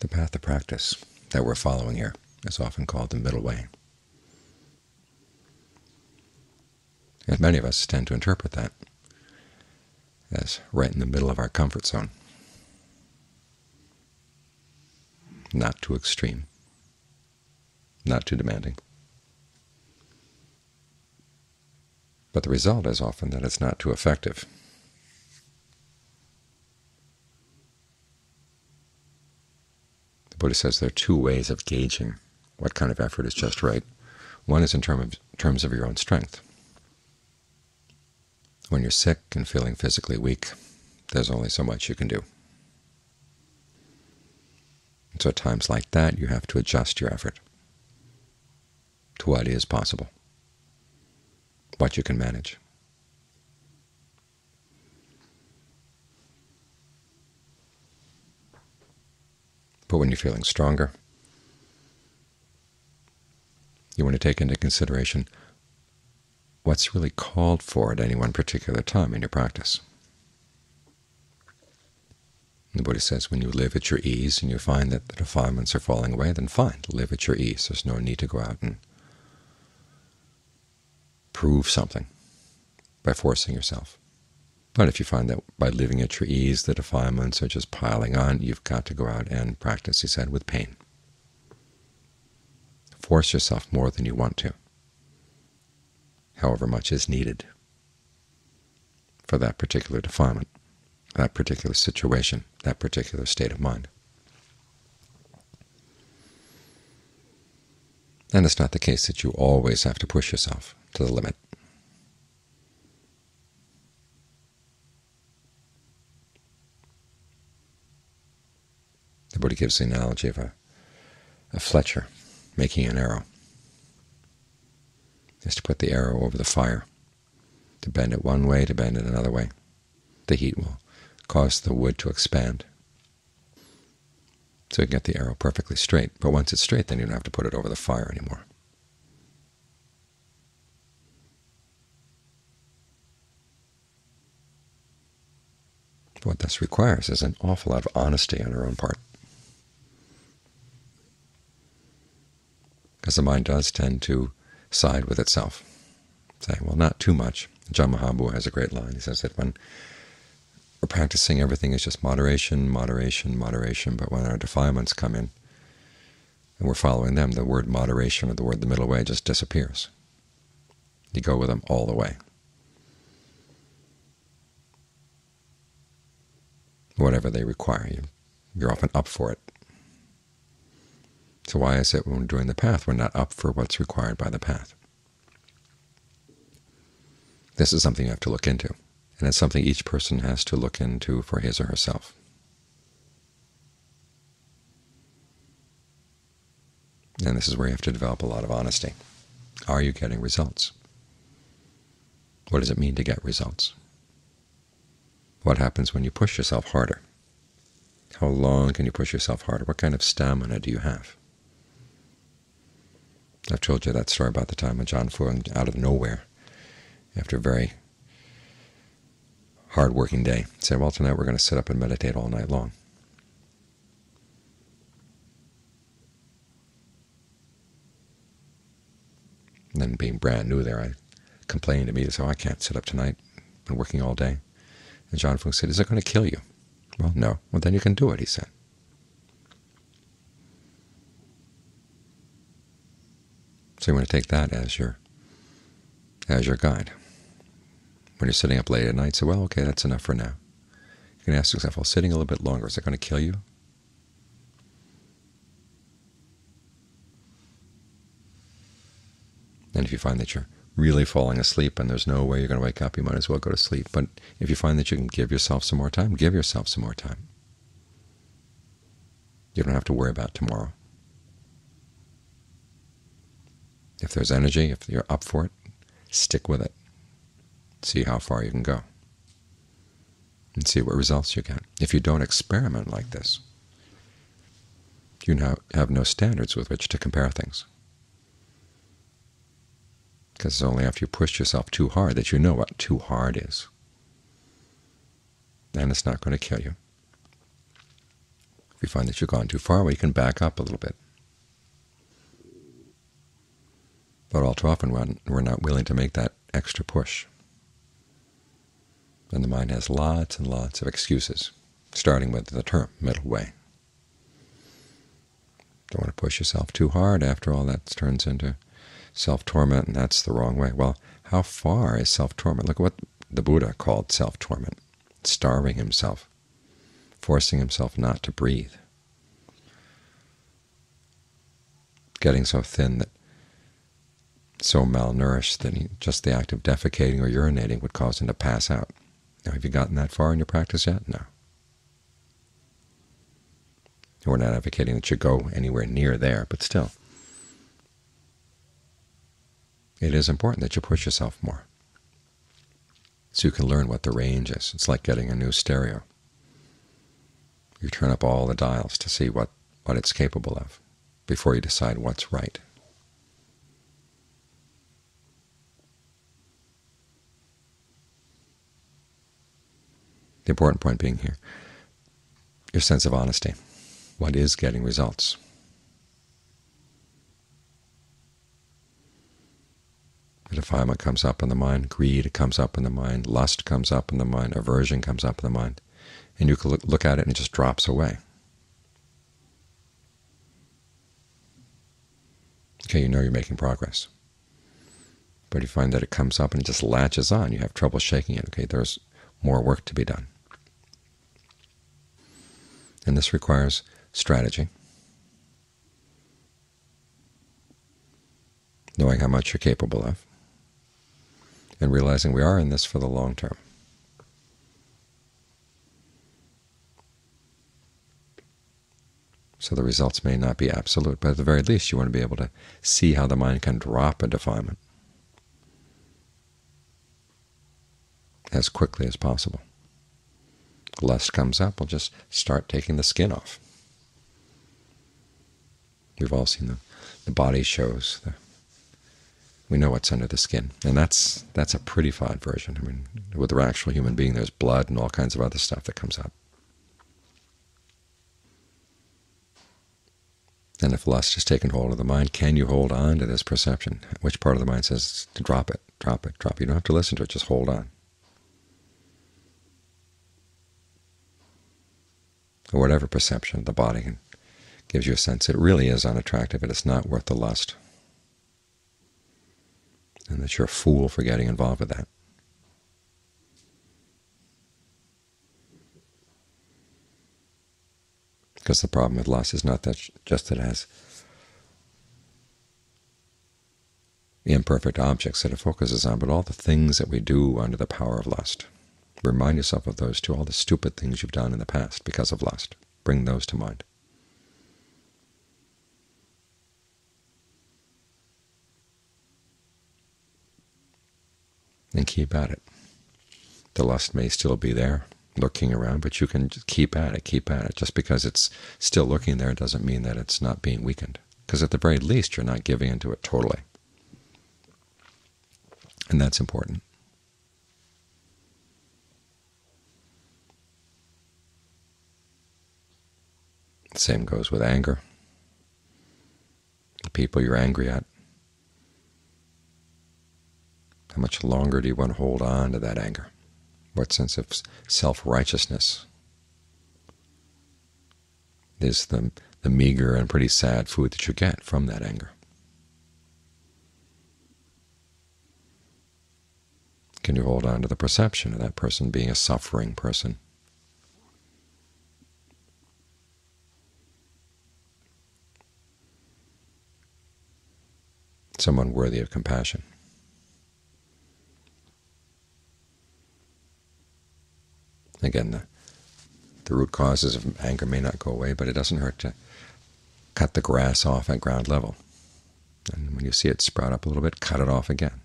The path of practice that we're following here is often called the middle way. And many of us tend to interpret that as right in the middle of our comfort zone, not too extreme, not too demanding. But the result is often that it's not too effective. Buddha says there are two ways of gauging what kind of effort is just right. One is in term of, terms of your own strength. When you're sick and feeling physically weak, there's only so much you can do. And so at times like that, you have to adjust your effort to what is possible, what you can manage. But when you're feeling stronger, you want to take into consideration what's really called for at any one particular time in your practice. The Buddha says when you live at your ease and you find that the defilements are falling away, then fine, live at your ease. There's no need to go out and prove something by forcing yourself. But if you find that by living at your ease the defilements are just piling on, you've got to go out and practice, he said, with pain. Force yourself more than you want to, however much is needed for that particular defilement, that particular situation, that particular state of mind. And it's not the case that you always have to push yourself to the limit. The Buddha gives the analogy of a, a fletcher making an arrow. Is to put the arrow over the fire, to bend it one way, to bend it another way. The heat will cause the wood to expand. So you get the arrow perfectly straight. But once it's straight, then you don't have to put it over the fire anymore. What this requires is an awful lot of honesty on our own part. Because the mind does tend to side with itself, say, well, not too much. Ajaan Maha has a great line. He says that when we're practicing, everything is just moderation, moderation, moderation, but when our defilements come in and we're following them, the word moderation or the word the middle way just disappears. You go with them all the way. Whatever they require, you, you're often up for it. So why is it when we're doing the path we're not up for what's required by the path? This is something you have to look into, and it's something each person has to look into for his or herself. And this is where you have to develop a lot of honesty. Are you getting results? What does it mean to get results? What happens when you push yourself harder? How long can you push yourself harder? What kind of stamina do you have? I've told you that story about the time when Ajaan Fuang, out of nowhere, after a very hard working day, said, well, tonight we're going to sit up and meditate all night long. And then being brand new there, I complained to me, so I can't sit up tonight. I've Been working all day. And Ajaan Fuang said, is it going to kill you? Well, no. Well, then you can do it, he said. So you want to take that as your as your guide. When you're sitting up late at night, say, well, okay, that's enough for now. You can ask yourself, well, sitting a little bit longer, is it going to kill you? And if you find that you're really falling asleep and there's no way you're going to wake up, you might as well go to sleep. But if you find that you can give yourself some more time, give yourself some more time. You don't have to worry about tomorrow. If there's energy, if you're up for it, stick with it. See how far you can go and see what results you get. If you don't experiment like this, you now have no standards with which to compare things. Because it's only after you push yourself too hard that you know what too hard is. And it's not going to kill you. If you find that you've gone too far, well, you can back up a little bit. But all too often we're not willing to make that extra push. And the mind has lots and lots of excuses, starting with the term middle way. Don't want to push yourself too hard. After all, that turns into self-torment, and that's the wrong way. Well, how far is self-torment? Look at what the Buddha called self-torment, starving himself, forcing himself not to breathe, getting so thin that so malnourished that just the act of defecating or urinating would cause him to pass out. Now, have you gotten that far in your practice yet? No. We're not advocating that you go anywhere near there, but still, it is important that you push yourself more so you can learn what the range is. It's like getting a new stereo. You turn up all the dials to see what, what it's capable of before you decide what's right. The important point being here, your sense of honesty. What is getting results? Defilement comes up in the mind, greed comes up in the mind, lust comes up in the mind, aversion comes up in the mind, and you can look at it and it just drops away. Okay, you know you're making progress. But you find that it comes up and it just latches on. You have trouble shaking it. Okay, there's more work to be done. And this requires strategy, knowing how much you're capable of, and realizing we are in this for the long term. So the results may not be absolute, but at the very least you want to be able to see how the mind can drop a defilement as quickly as possible. Lust comes up, we'll just start taking the skin off. We've all seen the, the body shows. The, we know what's under the skin, and that's that's a pretty prettified version. I mean, with the actual human being, there's blood and all kinds of other stuff that comes up. And if lust has taken hold of the mind, can you hold on to this perception? Which part of the mind says drop it, drop it, drop it? You don't have to listen to it, just hold on. Or whatever perception the body gives you a sense it really is unattractive and it's not worth the lust, and that you're a fool for getting involved with that. Because the problem with lust is not that just that it has the imperfect objects that it focuses on, but all the things that we do under the power of lust. Remind yourself of those too, all the stupid things you've done in the past because of lust. Bring those to mind. And keep at it. The lust may still be there, lurking around, but you can keep at it, keep at it. Just because it's still lurking there doesn't mean that it's not being weakened, because at the very least you're not giving into it totally. And that's important. Same goes with anger. The people you're angry at. How much longer do you want to hold on to that anger? What sense of self-righteousness is the, the meager and pretty sad food that you get from that anger? Can you hold on to the perception of that person being a suffering person? Someone worthy of compassion. Again, the, the root causes of anger may not go away, but it doesn't hurt to cut the grass off at ground level. And when you see it sprout up a little bit, cut it off again.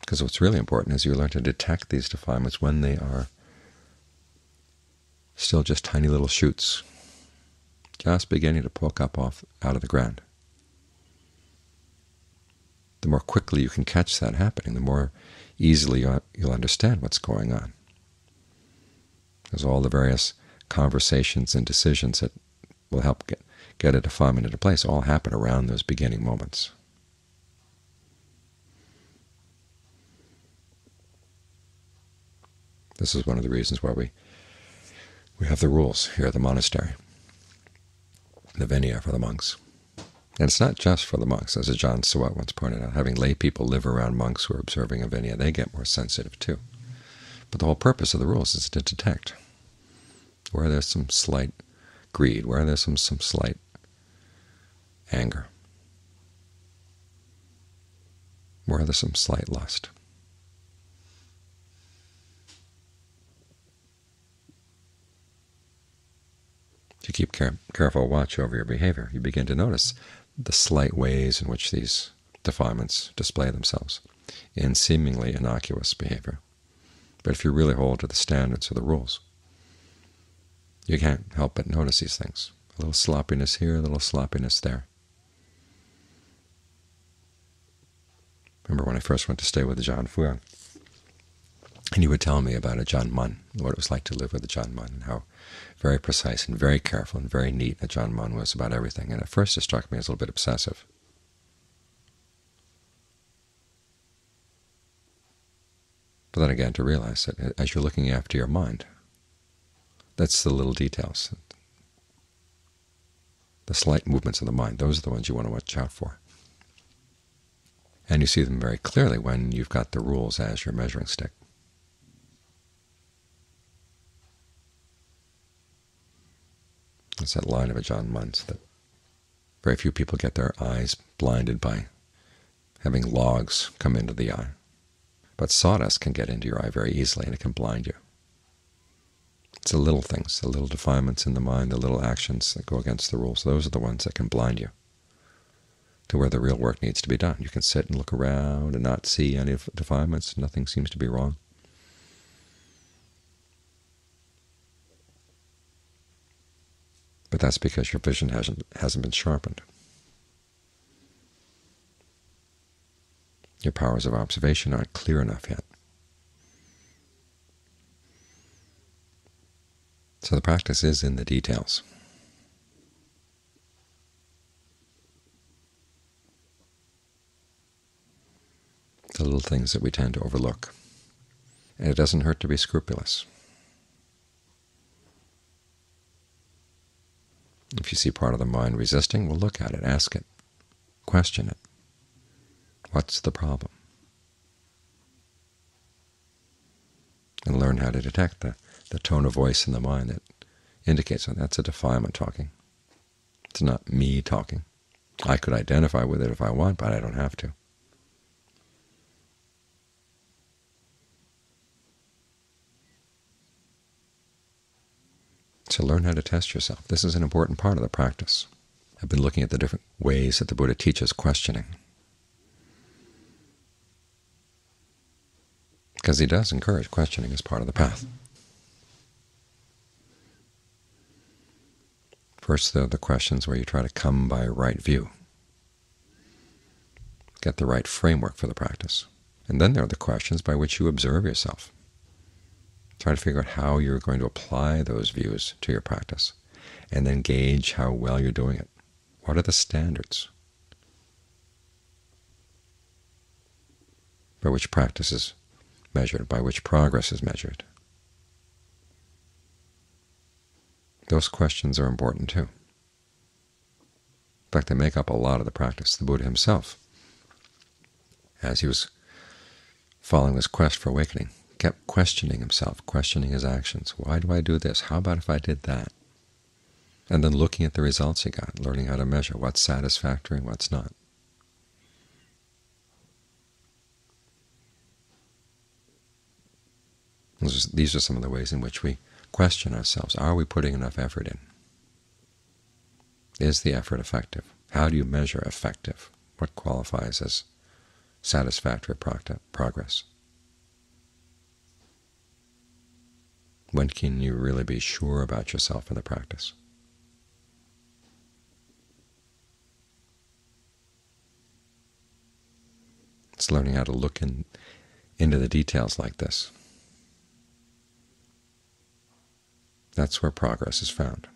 Because what's really important is you learn to detect these defilements when they are still just tiny little shoots, just beginning to poke up off out of the ground. the more quickly you can catch that happening, the more easily you'll understand what's going on. Because all the various conversations and decisions that will help get, get a defilement into place all happen around those beginning moments. This is one of the reasons why we we have the rules here at the monastery, the Vinaya for the monks. And it's not just for the monks, as Ajaan Suwat once pointed out. Having lay people live around monks who are observing a Vinaya, they get more sensitive too. But the whole purpose of the rules is to detect where there's some slight greed, where there's some, some slight anger, where there's some slight lust. If you keep care careful watch over your behavior, you begin to notice the slight ways in which these defilements display themselves in seemingly innocuous behavior. But if you really hold to the standards or the rules, you can't help but notice these things. A little sloppiness here, a little sloppiness there. Remember when I first went to stay with Ajaan Fuang, and he would tell me about Ajaan Mun, what it was like to live with Ajaan Mun, and how very precise and very careful and very neat Ajaan Mun was about everything. And at first it struck me as a little bit obsessive. But then again, to realize that as you're looking after your mind, that's the little details, the slight movements of the mind. Those are the ones you want to watch out for. And you see them very clearly when you've got the rules as your measuring stick. It's that line of Ajaan Mun's that very few people get their eyes blinded by having logs come into the eye. But sawdust can get into your eye very easily, and it can blind you. It's the little things, the little defilements in the mind, the little actions that go against the rules. Those are the ones that can blind you to where the real work needs to be done. You can sit and look around and not see any defilements. Nothing seems to be wrong. But that's because your vision hasn't, hasn't been sharpened. Your powers of observation aren't clear enough yet. So the practice is in the details. The little things that we tend to overlook. And it doesn't hurt to be scrupulous. If you see part of the mind resisting, well, look at it, ask it, question it. What's the problem? And learn how to detect the, the tone of voice in the mind that indicates that that's a defilement talking. It's not me talking. I could identify with it if I want, but I don't have to. So learn how to test yourself. This is an important part of the practice. I've been looking at the different ways that the Buddha teaches questioning. Because he does encourage questioning as part of the path. First, there are the questions where you try to come by right view, get the right framework for the practice. And then there are the questions by which you observe yourself. Try to figure out how you're going to apply those views to your practice, and then gauge how well you're doing it. What are the standards by which practice is measured, by which progress is measured? Those questions are important too. In fact, they make up a lot of the practice. The Buddha himself, as he was following this quest for awakening, kept questioning himself, questioning his actions. Why do I do this? How about if I did that? And then looking at the results he got, learning how to measure what's satisfactory and what's not. These are some of the ways in which we question ourselves. Are we putting enough effort in? Is the effort effective? How do you measure effective? What qualifies as satisfactory progress? When can you really be sure about yourself in the practice? It's learning how to look in, into the details like this. That's where progress is found.